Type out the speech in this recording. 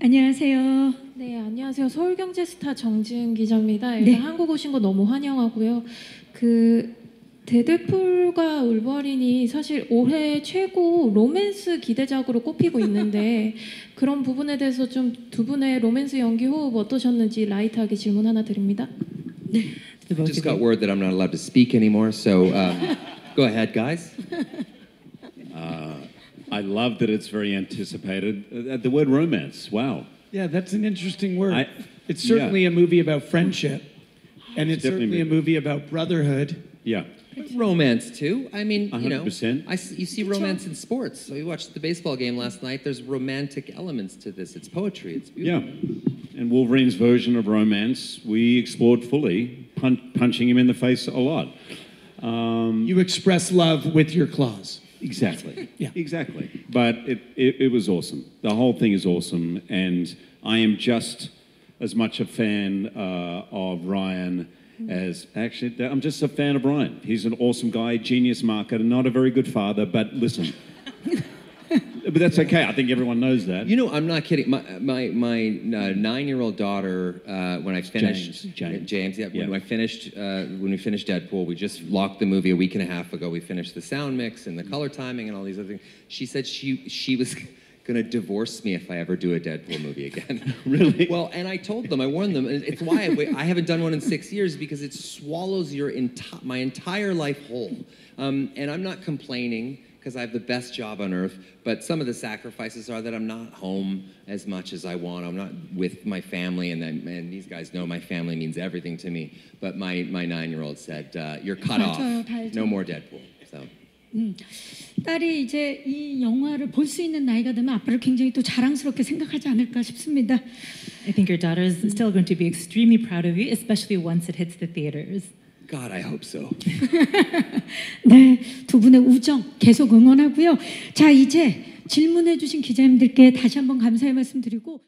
안녕하세요. 네, 안녕하세요. 서울경제스타 정지은 기자입니다. 일단 네. 한국 오신 거 너무 환영하고요. 그 데드풀과 울버린이 사실 올해 최고 로맨스 기대작으로 꼽히고 있는데 그런 부분에 대해서 좀 두 분의 로맨스 연기 호흡 어떠셨는지 라이트하게 질문 하나 드립니다. I just got word that I'm not allowed to speak anymore, so um, go ahead, guys. I love that it's very anticipated. Uh, the word romance, wow. Yeah, that's an interesting word. I- it's certainly a movie about friendship, and it's, It's certainly a a movie about brotherhood. Yeah. Romance too. I mean, you know, 100%. I s you see romance in sports. So we watched the baseball game last night. There's romantic elements to this. It's poetry. It's beautiful. Yeah. beautiful. And Wolverine's version of romance, we explored fully, pun- punching him in the face a lot. Um, You express love with your claws. Exactly. Yeah. Exactly. But it, it, it was awesome. The whole thing is awesome. And I am just as much a fan uh, of Ryan as actually, I'm just a fan of Ryan. He's an awesome guy, genius marketer, not a very good father, but listen. But that's okay. I think everyone knows that. You know, I'm not kidding. My my my uh, nine-year-old daughter, uh, when I finished James, James. Uh, James, yeah, when I finished uh, when we finished Deadpool, we just locked the movie a week and a half ago. We finished the sound mix and the color timing and all these other things. She said she she was gonna divorce me if I ever do a Deadpool movie again. Really? Well, and I told them, I warned them, it's why I, I haven't done one in six years because it swallows your enti- my entire life whole. Um, and I'm not complaining because I have the best job on earth, but some of the sacrifices are that I'm not home as much as I want. I'm not with my family, and then and these guys know my family means everything to me. But my my nine-year-old said, uh, "You're cut off. 맞아요, 다 알죠. No more Deadpool." So. 딸이 이제 이 영화를 볼 수 있는 나이가 되면 아빠를 굉장히 또 자랑스럽게 생각하지 않을까 싶습니다. I think your daughter is still going to be extremely proud of you, especially once it hits the theaters. God, I hope so. 네, 두 분의 우정 계속 응원하고요. 자, 이제 질문해 주신 기자님들께 다시 한번 감사의 말씀 드리고